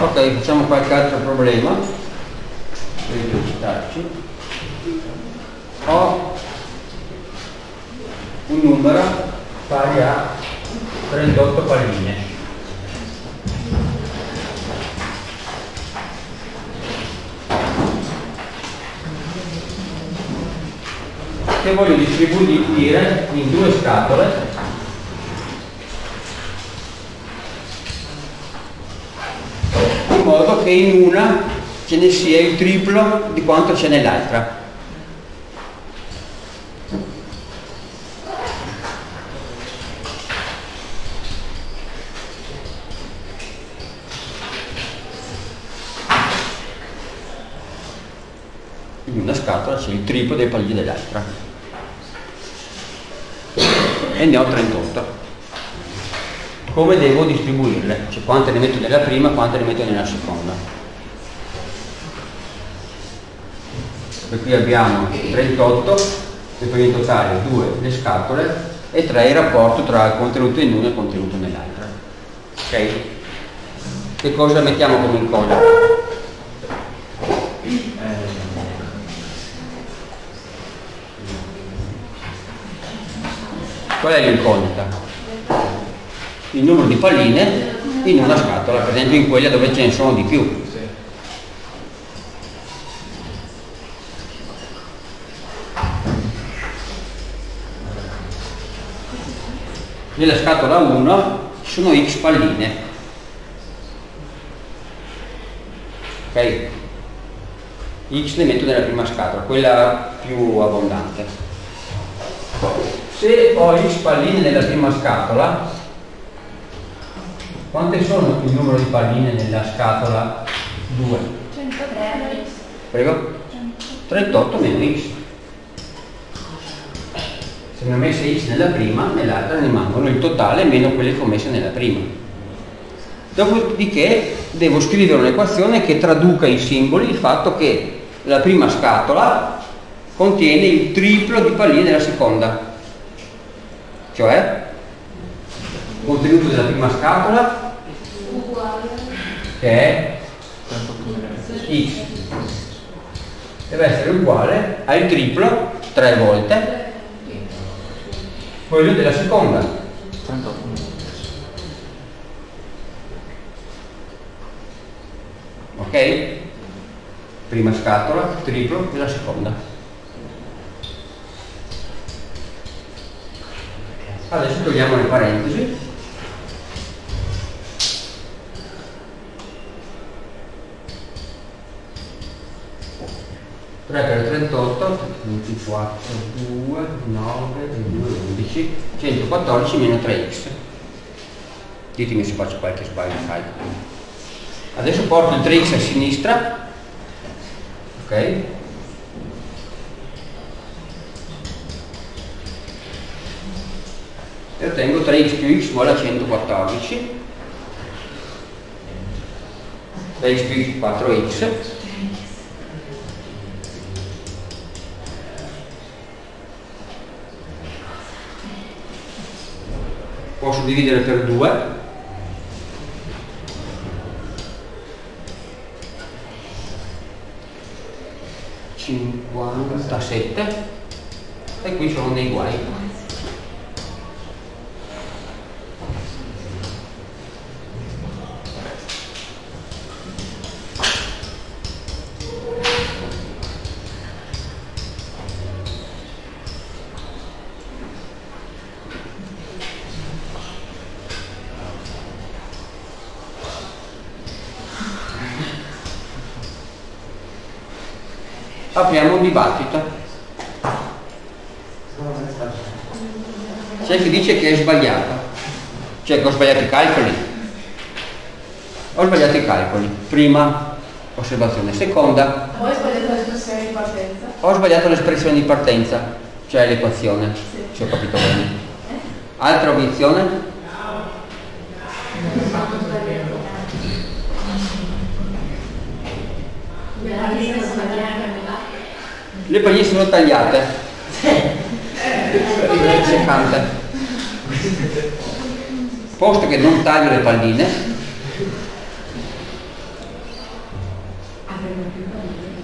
ok facciamo qualche altro problema. Per esercitarci ho un numero pari a 38 palline. Che voglio distribuire in due scatole in modo che in una ce ne sia il triplo di quanto c'è nell'altra. In una scatola c'è il triplo dei palline dell'altra. E ne ho 38 come devo distribuirle, cioè quante ne metto nella prima e quante ne metto nella seconda. Per qui abbiamo 38, e poi in totale 2 le scatole e 3 il rapporto tra il contenuto in una e il contenuto nell'altra. Ok? Che cosa mettiamo come incolla? Qual è l'incognita? Il numero di palline in una scatola, per esempio in quella dove ce ne sono di più. Nella scatola 1 ci sono x palline. Ok? X le metto nella prima scatola, quella più abbondante. Se ho x palline nella prima scatola, quante sono il numero di palline nella scatola 2? 103 Prego? 38 meno x. Se ne ho messe x nella prima, nell'altra ne rimangono il totale meno quelle che ho messo nella prima. Dopodiché devo scrivere un'equazione che traduca in simboli il fatto che la prima scatola contiene il triplo di palline della seconda. Cioè, il contenuto della prima scatola che è x. Deve essere uguale al triplo tre volte. Quello della seconda. Ok? Prima scatola triplo della seconda. Adesso togliamo le parentesi 3 per 38, 24, 2, 9, 2, 11, 114 meno 3x. Ditemi se faccio qualche sbaglio calcolo. Adesso porto il 3x a sinistra, ok? E ottengo 3x più x uguale a 114. 3x più x 4x posso dividere per 2 57 e qui sono dei guai apriamo un dibattito. C'è chi dice che è sbagliato, cioè che ho sbagliato i calcoli. Ho sbagliato i calcoli. Prima osservazione. Seconda. Ho sbagliato l'espressione di partenza. Ho sbagliato l'espressione di partenza, cioè l'equazione, sì. se ho capito bene. Altra obiezione? Le palline sono tagliate seccante posto che non taglio le palline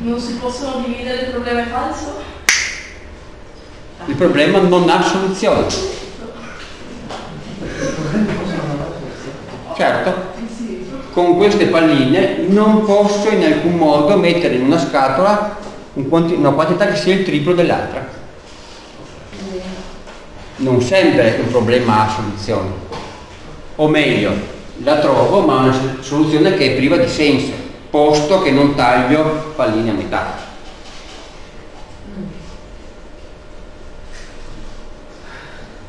Non si possono dividere il problema falso? Il problema non ha soluzione. Certo, con queste palline non posso in alcun modo mettere in una scatola una quantità che sia il triplo dell'altra. Non sempre un problema ha soluzione. O meglio, la trovo ma una soluzione che è priva di senso, posto che non taglio palline a metà.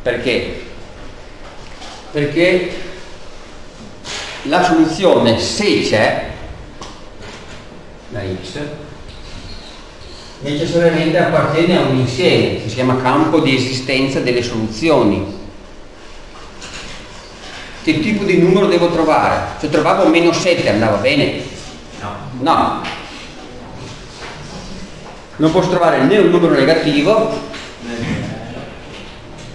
Perché? Perché la soluzione, se c'è, la x, necessariamente appartiene a un insieme, si chiama campo di esistenza delle soluzioni. Che tipo di numero devo trovare? Se trovavo meno 7 andava bene? No. No. Non posso trovare né un numero negativo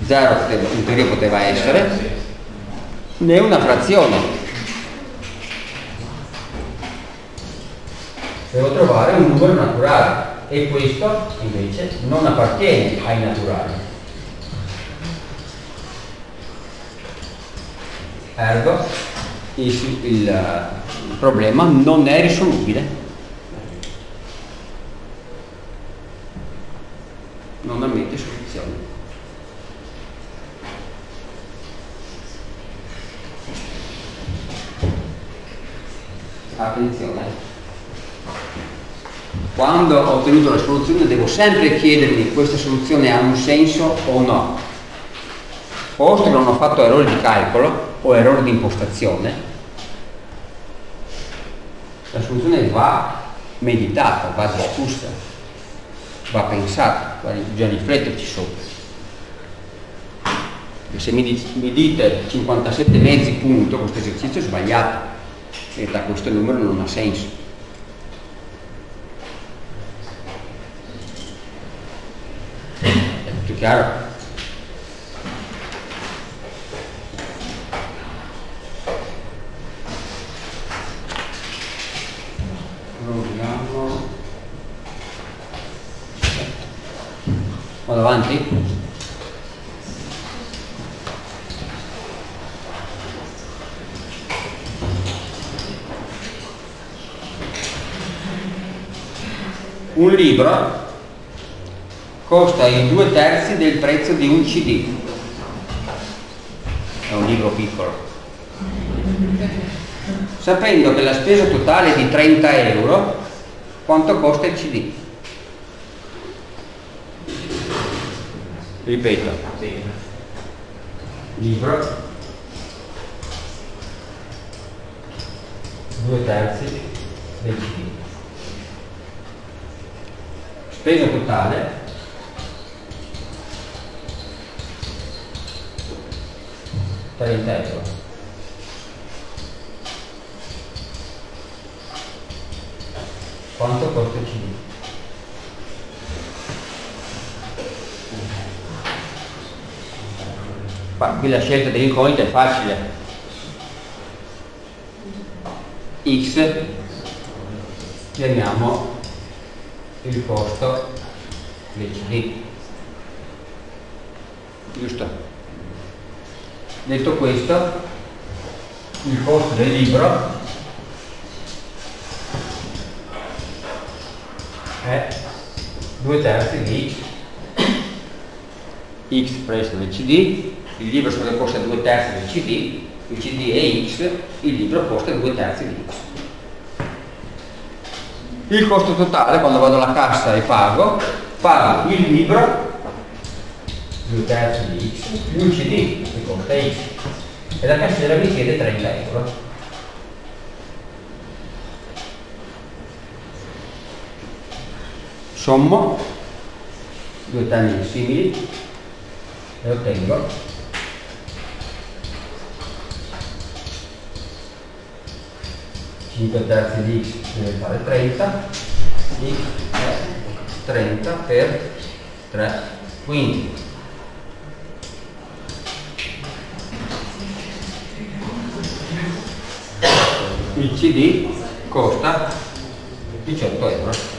0 poteva, in teoria poteva essere, né una frazione. Devo trovare un numero naturale e questo invece non appartiene ai naturali. Ergo il, il, problema non è risolubile. Non ammette soluzione. attenzione quando ho ottenuto la soluzione devo sempre chiedermi questa soluzione ha un senso o no posto che non ho fatto errori di calcolo o errori di impostazione la soluzione va meditata, va discussa va pensata, va bisogna rifletterci sopra se mi, mi dite 57 mezzi punto questo esercizio è sbagliato e da questo numero non ha senso. È tutto chiaro? Proviamo. Vado avanti? un libro costa i due terzi del prezzo di un CD. È un libro piccolo. Sapendo che la spesa totale è di 30 euro, quanto costa il CD? Ripeto. Libro. Due terzi del CD spesa totale trenta euro quanto costa il CD? Ma qui la scelta dell'incognito è facile x chiamiamo il costo del CD. Giusto? Detto questo, il costo del libro è due terzi di x. presto del CD, il libro costa due terzi del CD, il CD è x, il libro costa due terzi di x il costo totale quando vado alla cassa e pago pago il libro due terzi di x più il cd x e la cassiera mi chiede 30 euro. Sommo. Due termini simili. E ottengo. 5 terzi di x deve fare 30 x è 30 per 3 quindi cd costa 18 euro più.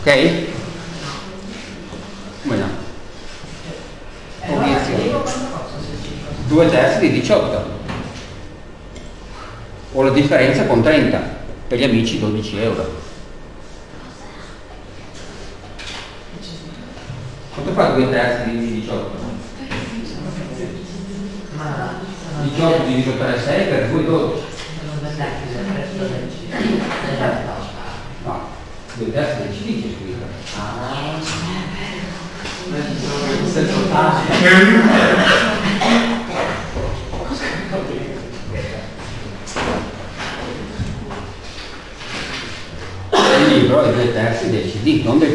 Ok? Come no? Obiezioni. Due terzi di 18. O la differenza con 30. Per gli amici 12 euro. Quanto fa 2 terzi di 18? 18 diviso per 6 per 2 12. No, 2 terzi del CD c'è scritto. Il libro è 2 terzi del CD, non del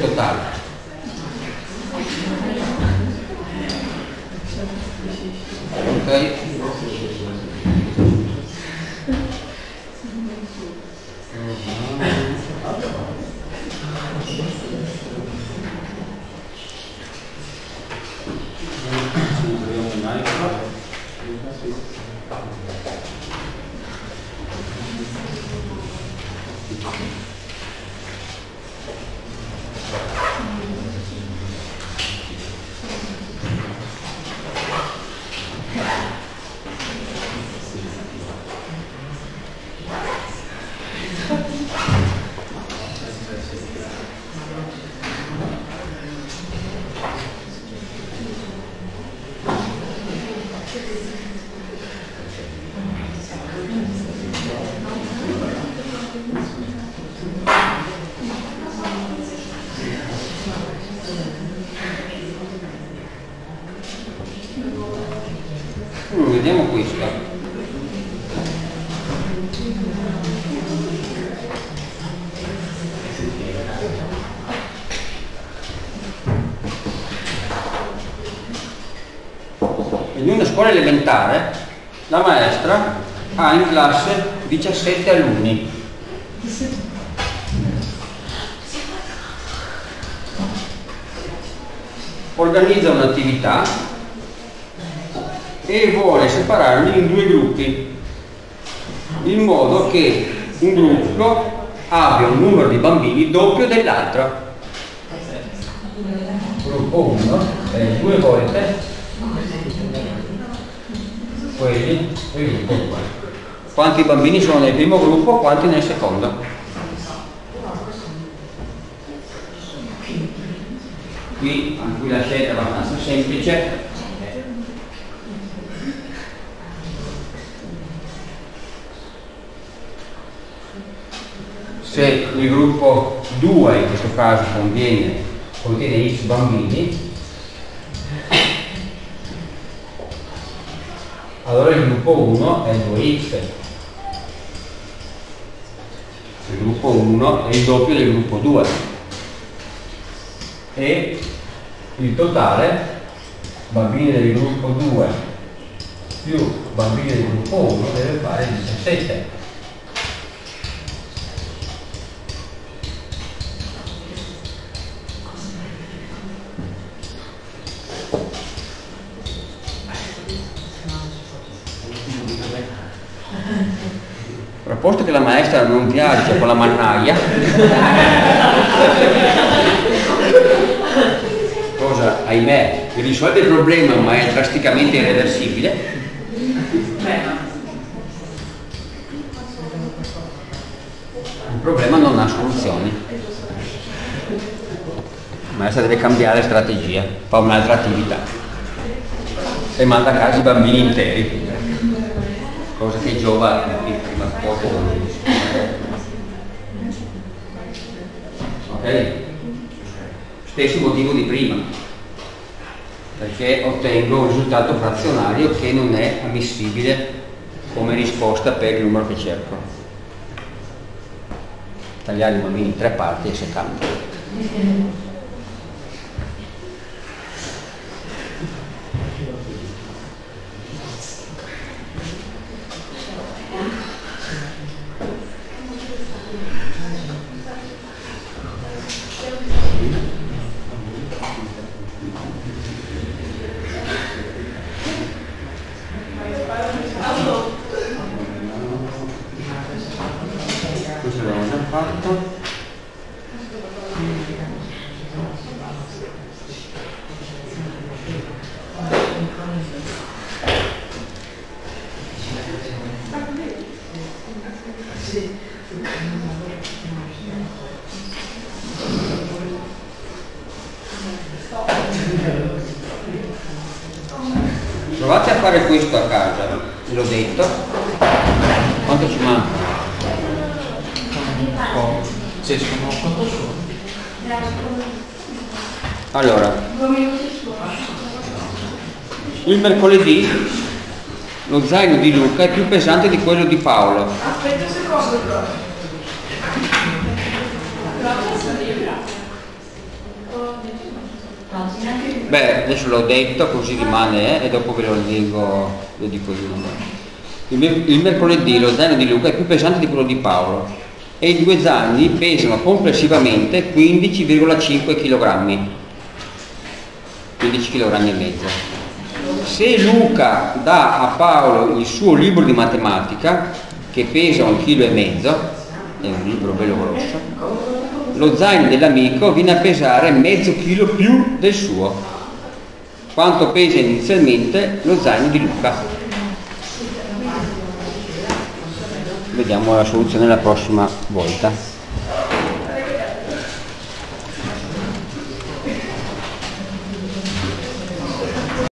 Mm, vediamo questo. In una scuola elementare la maestra ha in classe 17 alunni. Organizza un'attività e vuole separarli in due gruppi in modo che un gruppo abbia un numero di bambini doppio dell'altro. Gruppo 1 è due volte. Quelli del gruppo 2 quanti bambini sono nel primo gruppo quanti nel secondo? Qui anche la scelta è abbastanza semplice se il gruppo 2 in questo caso conviene, contiene x bambini, allora il gruppo 1 è 2x. Il gruppo 1 è il doppio del gruppo 2 e il totale bambini del gruppo 2 più bambini del gruppo 1 deve fare 17. Posto che la maestra non viaggia con la mannaia, cosa ahimè risolve il problema ma è drasticamente irreversibile, il problema non ha soluzioni. La maestra deve cambiare strategia, fa un'altra attività. E manda a casa i bambini interi, cosa che giova Ok? Stesso motivo di prima, perché ottengo un risultato frazionario che non è ammissibile come risposta per il numero che cerco. Tagliare i bambini in tre parti e se cambia. Provate a fare questo a casa, ve l'ho detto. Quanto ci manca? Sì, sono quanto sono? Allora, Due minuti. Il mercoledì lo zaino di Luca è più pesante di quello di Paolo. Aspetta un secondo. Beh, adesso l'ho detto, così rimane eh, e dopo ve lo leggo, lo dico io. Il, il mercoledì lo zaino di Luca è più pesante di quello di Paolo e i due zaini pesano complessivamente 15,5 kg. 15 kg e mezzo. Se Luca dà a Paolo il suo libro di matematica, che pesa un chilo e mezzo, è un libro bello grosso, lo zaino dell'amico viene a pesare mezzo chilo più del suo quanto pesa inizialmente lo zaino di Luca. Vediamo la soluzione la prossima volta.